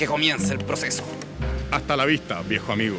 que comience el proceso. Hasta la vista, viejo amigo.